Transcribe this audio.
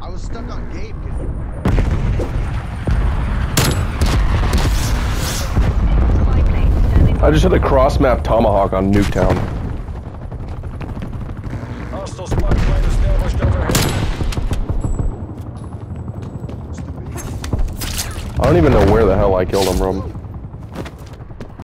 I was stuck on Gabe. I just had a cross map tomahawk on Nuketown. I don't even know where the hell I killed him from.